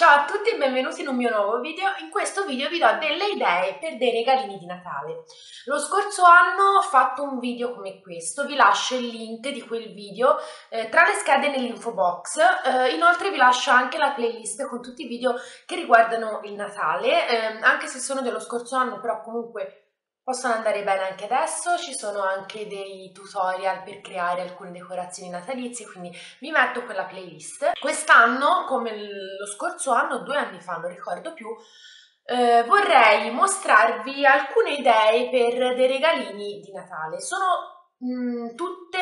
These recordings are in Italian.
Ciao a tutti e benvenuti in un mio nuovo video. In questo video vi do delle idee per dei regalini di Natale. Lo scorso anno ho fatto un video come questo, vi lascio il link di quel video eh, tra le schede nell'info box. Eh, inoltre vi lascio anche la playlist con tutti i video che riguardano il Natale, eh, anche se sono dello scorso anno, però comunque Possono andare bene anche adesso, ci sono anche dei tutorial per creare alcune decorazioni natalizie, quindi vi metto quella playlist. Quest'anno, come lo scorso anno, due anni fa, non ricordo più, eh, vorrei mostrarvi alcune idee per dei regalini di Natale. Sono mm, tutte,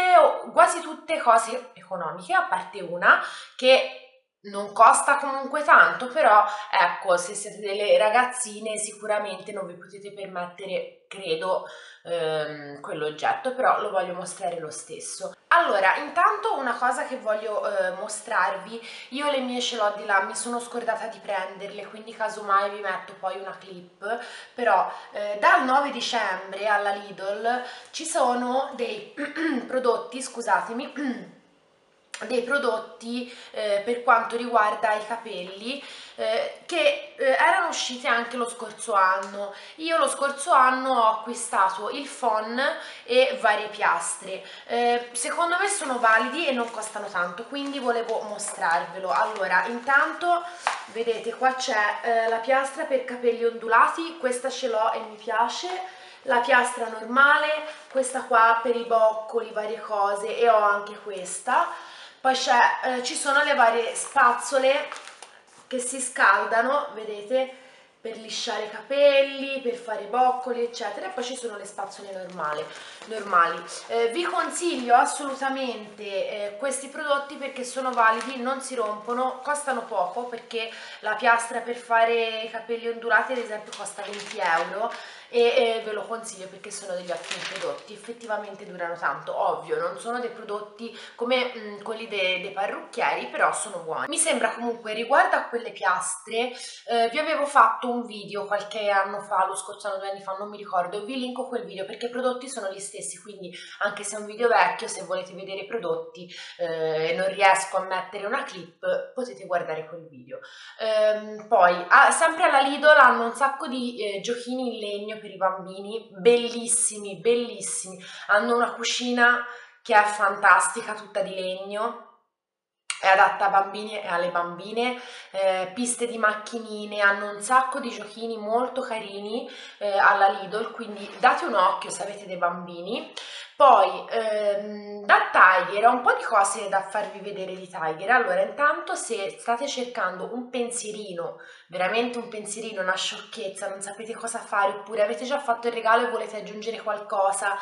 quasi tutte cose economiche, a parte una che non costa comunque tanto, però ecco, se siete delle ragazzine sicuramente non vi potete permettere, credo, ehm, quell'oggetto, però lo voglio mostrare lo stesso. Allora, intanto una cosa che voglio eh, mostrarvi, io le mie ce l'ho di là, mi sono scordata di prenderle, quindi casomai vi metto poi una clip, però eh, dal 9 dicembre alla Lidl ci sono dei prodotti, scusatemi, dei prodotti eh, per quanto riguarda i capelli eh, che eh, erano usciti anche lo scorso anno. Io lo scorso anno ho acquistato il phon e varie piastre. Eh, secondo me sono validi e non costano tanto quindi volevo mostrarvelo. Allora intanto vedete qua c'è eh, la piastra per capelli ondulati. Questa ce l'ho e mi piace. La piastra normale questa qua per i boccoli varie cose e ho anche questa poi eh, ci sono le varie spazzole che si scaldano, vedete, per lisciare i capelli, per fare boccoli, eccetera, e poi ci sono le spazzole normali. normali. Eh, vi consiglio assolutamente eh, questi prodotti perché sono validi, non si rompono, costano poco perché la piastra per fare i capelli ondulati ad esempio costa 20 euro e, e ve lo consiglio perché sono degli ottimi prodotti, effettivamente durano tanto, ovvio, non sono dei prodotti come mh, mm, quelli dei, parrucchieri, però sono buoni. Mi sembra comunque, riguardo a quelle piastre, eh, vi avevo fatto un video qualche anno fa, lo scorso anno, due anni fa, non mi ricordo, vi linko quel video perché i prodotti sono gli stessi, quindi anche se è un video vecchio, se volete vedere i prodotti e eh, non riesco a mettere una clip, potete guardare quel video. Ehm, poi, ah, sempre alla Lidl hanno un sacco di eh, giochini in legno per i bambini, bellissimi, bellissimi. Hanno una cucina che è fantastica, tutta di legno, è adatta a bambini e alle bambine, eh, piste di macchinine, hanno un sacco di giochini molto carini eh, alla Lidl, quindi date un occhio se avete dei bambini. Poi ehm, da Tiger ho un po' di cose da farvi vedere di Tiger. Allora, intanto se state cercando un pensierino, veramente un pensierino, una sciocchezza, non sapete cosa fare, oppure avete già fatto il regalo e volete aggiungere qualcosa,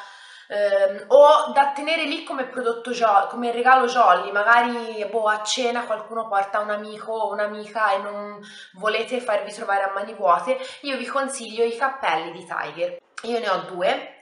ehm, o da tenere lì come prodotto come regalo jolly, magari boh, a cena qualcuno porta un amico o un'amica e non volete farvi trovare a mani vuote, io vi consiglio i cappelli di Tiger. Io ne ho due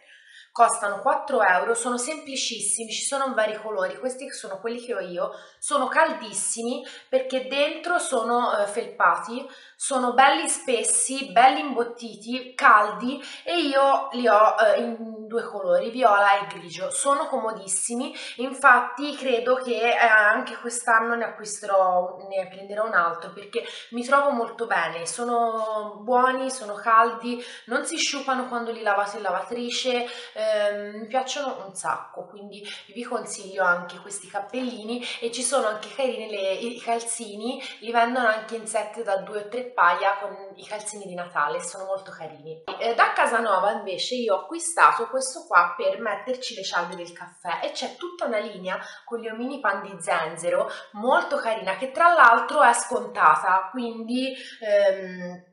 costano 4 euro, sono semplicissimi, ci sono vari colori, questi sono quelli che ho io, sono caldissimi perché dentro sono eh, felpati, sono belli spessi, belli imbottiti, caldi e io li ho eh, in due colori, viola e grigio, sono comodissimi, infatti credo che eh, anche quest'anno ne acquisterò, ne prenderò un altro perché mi trovo molto bene, sono buoni, sono caldi, non si sciupano quando li lavate in lavatrice, ehm, mi piacciono un sacco, quindi vi consiglio anche questi cappellini e ci sono anche carini le, i calzini, li vendono anche in set da 2 o 3 paia con i calzini di Natale, sono molto carini. Eh, da Casanova invece io ho acquistato questo qua per metterci le cialde del caffè e c'è tutta una linea con gli omini pan di zenzero molto carina che tra l'altro è scontata, quindi... Ehm,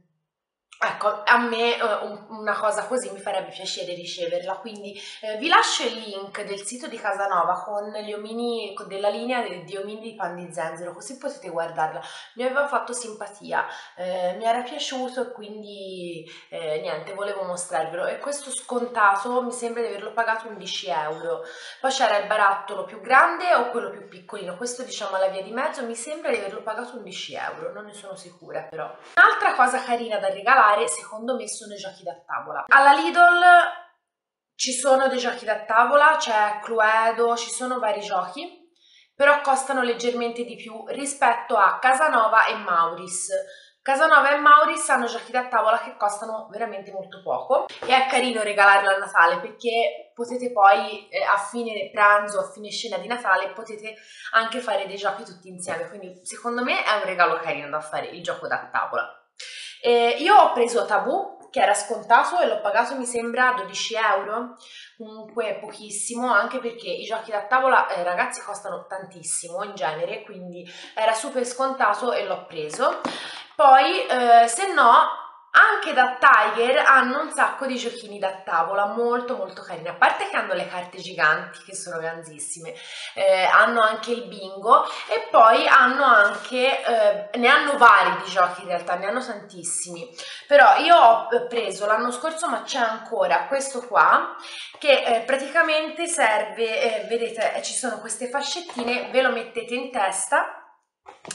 Ecco, a me uh, una cosa così mi farebbe piacere riceverla, quindi eh, vi lascio il link del sito di Casanova con gli omini, con della linea di omini di pan di zenzero, così potete guardarla. Mi aveva fatto simpatia, eh, mi era piaciuto e quindi eh, niente, volevo mostrarvelo. E questo scontato mi sembra di averlo pagato 11 euro. Poi c'era il barattolo più grande o quello più piccolino, questo diciamo alla via di mezzo, mi sembra di averlo pagato 11 euro, non ne sono sicura però. Un'altra cosa carina da regalare fare secondo me sono i giochi da tavola. Alla Lidl ci sono dei giochi da tavola, c'è Cluedo, ci sono vari giochi però costano leggermente di più rispetto a Casanova e Mauris. Casanova e Mauris hanno giochi da tavola che costano veramente molto poco e è carino regalarlo a Natale perché potete poi eh, a fine pranzo, a fine scena di Natale, potete anche fare dei giochi tutti insieme, quindi secondo me è un regalo carino da fare il gioco da tavola. Eh, io ho preso Tabù che era scontato e l'ho pagato mi sembra 12 euro, comunque pochissimo, anche perché i giochi da tavola eh, ragazzi costano tantissimo in genere, quindi era super scontato e l'ho preso. Poi eh, se no anche da Tiger hanno un sacco di giochini da tavola molto molto carini. A parte che hanno le carte giganti che sono grandissime. Eh, hanno anche il bingo e poi hanno anche eh, ne hanno vari di giochi in realtà ne hanno tantissimi. Però io ho preso l'anno scorso ma c'è ancora questo qua che eh, praticamente serve eh, vedete ci sono queste fascettine ve lo mettete in testa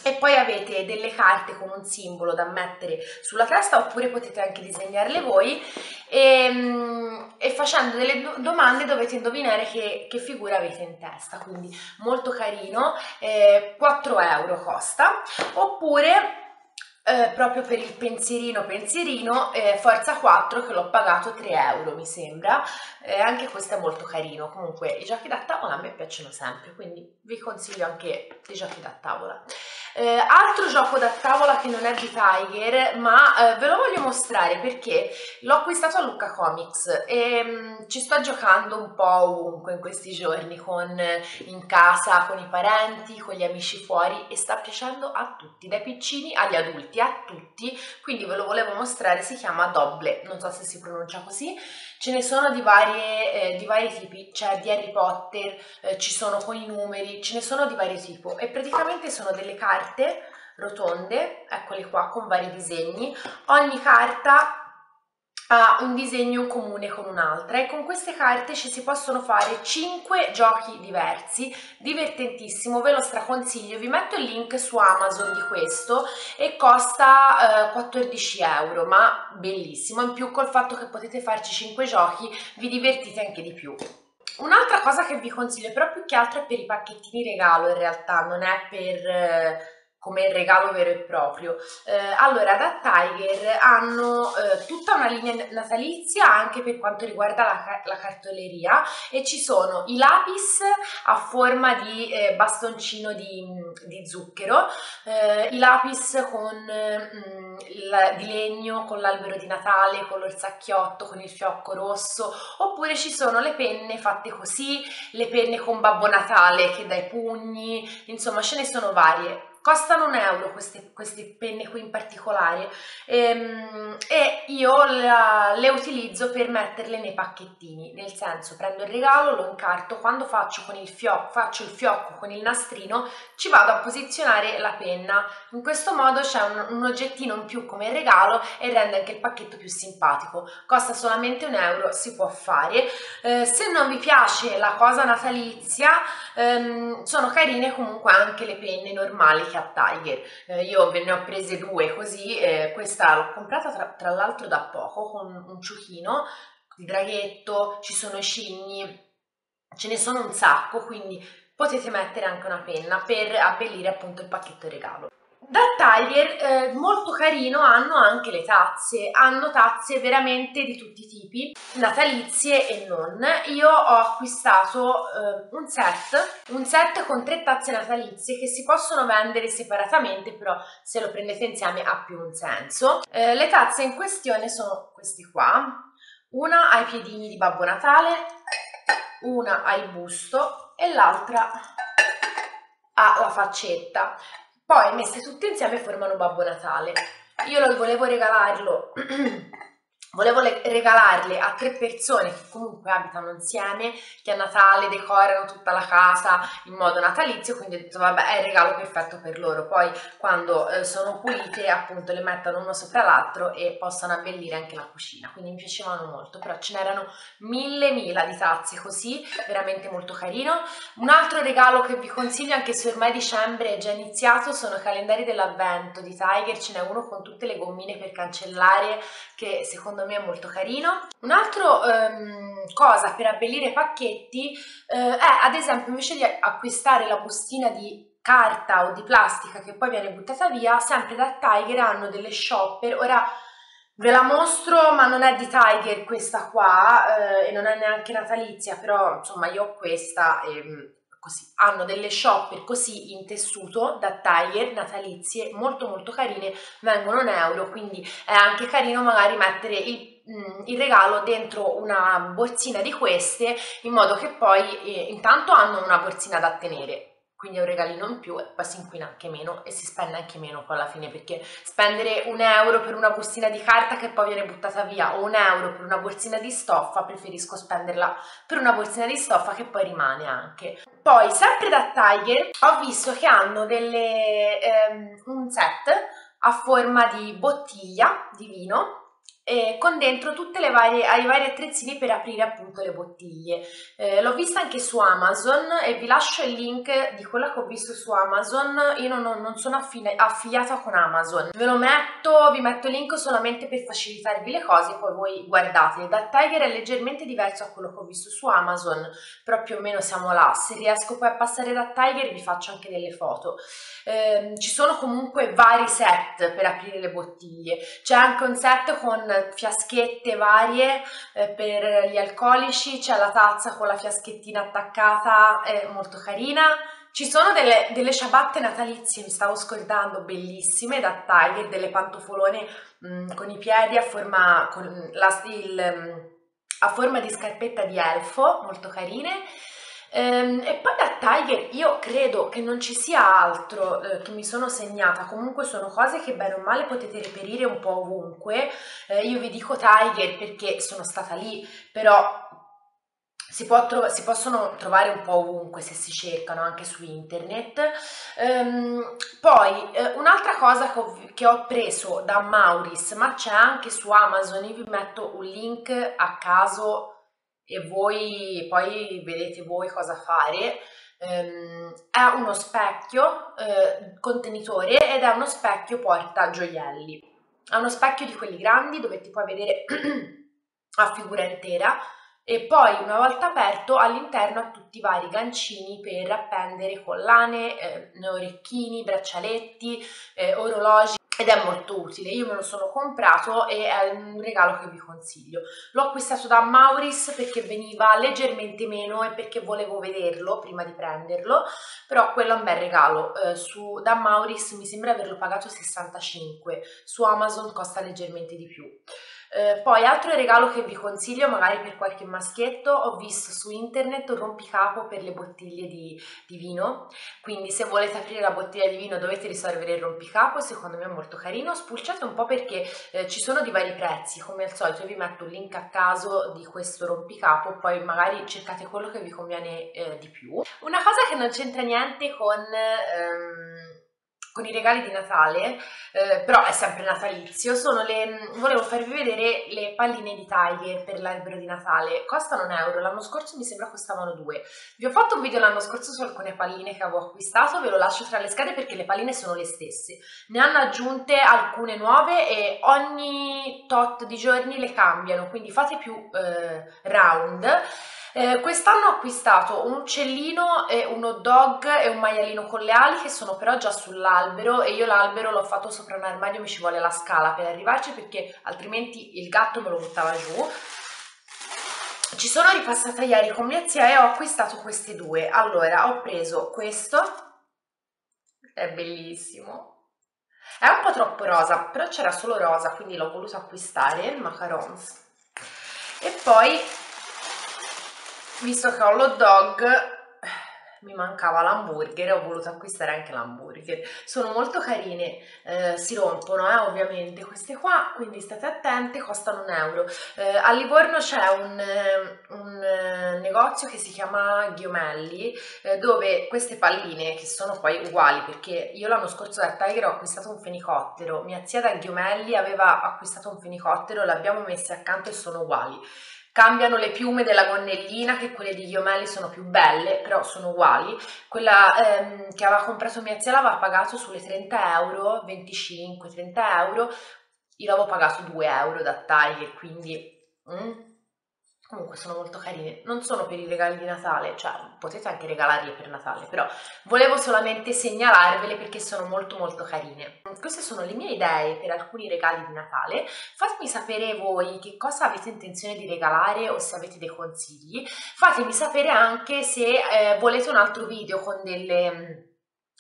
e poi avete delle carte con un simbolo da mettere sulla testa oppure potete anche disegnarle voi. E, mm, e facendo delle do domande dovete indovinare che, che, figura avete in testa quindi molto carino eh, 4 euro costa oppure eh, proprio per il pensierino pensierino eh, Forza 4 che l'ho pagato 3 euro mi sembra. Eh, anche questo è molto carino. Comunque i giochi da tavola a me piacciono sempre quindi vi consiglio anche i giochi da tavola. Eh, altro gioco da tavola che non è di Tiger, ma eh, ve lo voglio mostrare perché l'ho acquistato a Lucca Comics e mh, mm, ci sto giocando un po' ovunque in questi giorni, con, in casa, con i parenti, con gli amici fuori e sta piacendo a tutti, dai piccini agli adulti, a tutti, quindi ve lo volevo mostrare, si chiama Doble, non so se si pronuncia così, ce ne sono di, varie, eh, di vari tipi, cioè di Harry Potter, eh, ci sono con i numeri, ce ne sono di vario tipo. E praticamente sono delle carte rotonde, eccole qua con vari disegni, ogni carta ha un disegno comune con un'altra e con queste carte ci si possono fare 5 giochi diversi, divertentissimo, ve lo straconsiglio, vi metto il link su Amazon di questo e costa eh, 14 euro, ma bellissimo, in più col fatto che potete farci 5 giochi vi divertite anche di più. Un'altra cosa che vi consiglio, però più che altro è per i pacchettini regalo in realtà, non è per... Eh, come regalo vero e proprio. Eh, allora, da Tiger hanno eh, tutta una linea natalizia anche per quanto riguarda la, la cartoleria e ci sono i lapis a forma di eh, bastoncino di, di zucchero, eh, i lapis con, mm, il, di legno, con l'albero di Natale, con l'orsacchiotto, con il fiocco rosso, oppure ci sono le penne fatte così, le penne con Babbo Natale che dai pugni, insomma ce ne sono varie costano un euro queste, queste penne qui in particolare ehm, e io la, le utilizzo per metterle nei pacchettini nel senso prendo il regalo lo incarto quando faccio, con il fiocco, faccio il fiocco con il nastrino ci vado a posizionare la penna. In questo modo c'è un, un oggettino in più come regalo e rende anche il pacchetto più simpatico. Costa solamente un euro si può fare. Eh, se non vi piace la cosa natalizia ehm, sono carine comunque anche le penne normali a Tiger. Eh, io ve ne ho prese due così, eh, questa l'ho comprata tra, tra l'altro da poco con un ciuchino, il draghetto, ci sono i cigni, ce ne sono un sacco, quindi potete mettere anche una penna per abbellire appunto il pacchetto regalo. Da Tiger, eh, molto carino, hanno anche le tazze, hanno tazze veramente di tutti i tipi, natalizie e non. Io ho acquistato eh, un set, un set con tre tazze natalizie che si possono vendere separatamente, però se lo prendete insieme ha più un senso. Eh, le tazze in questione sono queste qua, una ha i piedini di Babbo Natale, una ha il busto e l'altra ha la faccetta. Poi messe tutte insieme formano Babbo Natale. Io lo volevo regalarlo Volevo regalarle a tre persone che comunque abitano insieme, che a Natale decorano tutta la casa in modo natalizio, quindi ho detto vabbè è il regalo perfetto per loro. Poi quando eh, sono pulite appunto le mettono uno sopra l'altro e possono abbellire anche la cucina, quindi mi piacevano molto, però ce n'erano mille mila di tazze così, veramente molto carino. Un altro regalo che vi consiglio anche se ormai dicembre è già iniziato sono i calendari dell'avvento di Tiger, ce n'è uno con tutte le gommine per cancellare che secondo me secondo me è molto carino. Un altro um, cosa per abbellire i pacchetti uh, è ad esempio invece di acquistare la bustina di carta o di plastica che poi viene buttata via, sempre da Tiger hanno delle shopper, ora ve la mostro ma non è di Tiger questa qua eh, e non è neanche natalizia, però insomma io ho questa e mm, così, hanno delle shopper così in tessuto da Tiger natalizie molto molto carine, vengono un euro, quindi è anche carino magari mettere il mm, il regalo dentro una borsina di queste in modo che poi eh, intanto hanno una borsina da tenere quindi è un regalino in più e poi si inquina anche meno e si spende anche meno poi alla fine perché spendere un euro per una bustina di carta che poi viene buttata via o un euro per una borsina di stoffa preferisco spenderla per una borsina di stoffa che poi rimane anche. Poi sempre da Tiger ho visto che hanno delle, ehm, un set a forma di bottiglia di vino eh, con dentro varie, i vari attrezzini per aprire appunto le bottiglie. Eh, l'ho vista anche su Amazon e vi lascio il link di quella che ho visto su Amazon. Io non, non sono affiliata con Amazon. Ve lo metto, vi metto il link solamente per facilitarvi le cose, poi voi guardate. Da Tiger è leggermente diverso a quello che ho visto su Amazon, però più o meno siamo là. Se riesco poi a passare da Tiger vi faccio anche delle foto. Eh, ci sono comunque vari set per aprire le bottiglie. C'è anche un set con fiaschette varie eh, per gli alcolici, c'è la tazza con la fiaschettina attaccata, è molto carina. Ci sono delle, delle ciabatte natalizie, mi stavo scordando, bellissime, da Tiger, delle pantofolone mh, mm, con i piedi a forma, la, il, mm, a forma di scarpetta di elfo, molto carine. Ehm, e poi da Tiger io credo che non ci sia altro eh, che mi sono segnata, comunque sono cose che bene o male potete reperire un po' ovunque. Eh, io vi dico Tiger perché sono stata lì, però si, tro- si, possono trovare un po' ovunque se si cercano anche su internet. Um, poi eh, un'altra cosa che ho, che ho, preso da Mauris, ma c'è anche su Amazon, io vi metto un link a caso e voi poi vedete voi cosa fare. Um, è uno specchio eh, contenitore ed è uno specchio porta gioielli. È uno specchio di quelli grandi dove ti puoi vedere a figura intera e poi una volta aperto all'interno ha tutti i vari gancini per appendere collane, eh, orecchini, braccialetti, eh, orologi ed è molto utile, io me lo sono comprato e è un regalo che vi consiglio. L'ho acquistato da Mauris perché veniva leggermente meno e perché volevo vederlo prima di prenderlo, però quello è un bel regalo. Eh, su, da Mauris mi sembra averlo pagato 65, su Amazon costa leggermente di più. Eh, poi altro regalo che vi consiglio magari per qualche maschietto ho visto su internet un rompicapo per le bottiglie di, di, vino. Quindi se volete aprire la bottiglia di vino dovete risolvere il rompicapo secondo me è molto carino. Spulciate un po' perché eh, ci sono di vari prezzi. Come al solito vi metto un link a caso di questo rompicapo poi magari cercate quello che vi conviene eh, di più. Una cosa che non c'entra niente con ehm, con i regali di Natale, eh, però è sempre natalizio, sono le, volevo farvi vedere le palline di Tiger per l'albero di Natale, costano un euro, l'anno scorso mi sembra costavano due, vi ho fatto un video l'anno scorso su alcune palline che avevo acquistato, ve lo lascio tra le schede perché le palline sono le stesse, ne hanno aggiunte alcune nuove e ogni tot di giorni le cambiano, quindi fate più eh, round, eh, quest'anno ho acquistato un uccellino, e un hot dog e un maialino con le ali che sono però già sull'albero e io l'albero l'ho fatto sopra un armadio, mi ci vuole la scala per arrivarci perché altrimenti il gatto me lo buttava giù. Ci sono ripassata ieri con mia zia e ho acquistato queste due. Allora, ho preso questo, è bellissimo, è un po' troppo rosa, però c'era solo rosa, quindi l'ho voluto acquistare, il macarons. E poi visto che ho l'hot dog mi mancava l'hamburger e ho voluto acquistare anche l'hamburger. Sono molto carine eh, si rompono eh, ovviamente. Queste qua quindi state attente costano un euro. Eh, a Livorno c'è un, un, eh, negozio che si chiama Ghiomelli eh, dove queste palline che sono poi uguali perché io l'anno scorso da Tiger ho acquistato un fenicottero. Mia zia da Ghiomelli aveva acquistato un fenicottero l'abbiamo messe accanto e sono uguali cambiano le piume della gonnellina che quelle di Ghiomelli sono più belle però sono uguali. Quella ehm, che aveva comprato mia zia l'aveva pagato sulle 30 euro 25 30 euro. Io l'avevo pagato 2 euro da taglie, quindi... Mm, Comunque sono molto carine, non sono per i regali di Natale, cioè potete anche regalarle per Natale, però volevo solamente segnalarvele perché sono molto molto carine. Queste sono le mie idee per alcuni regali di Natale, fatemi sapere voi che cosa avete intenzione di regalare o se avete dei consigli, fatemi sapere anche se eh, volete un altro video con delle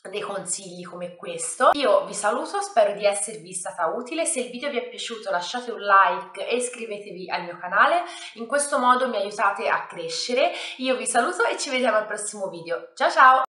dei consigli come questo. Io vi saluto, spero di esservi stata utile, se il video vi è piaciuto lasciate un like e iscrivetevi al mio canale, in questo modo mi aiutate a crescere. Io vi saluto e ci vediamo al prossimo video. Ciao ciao!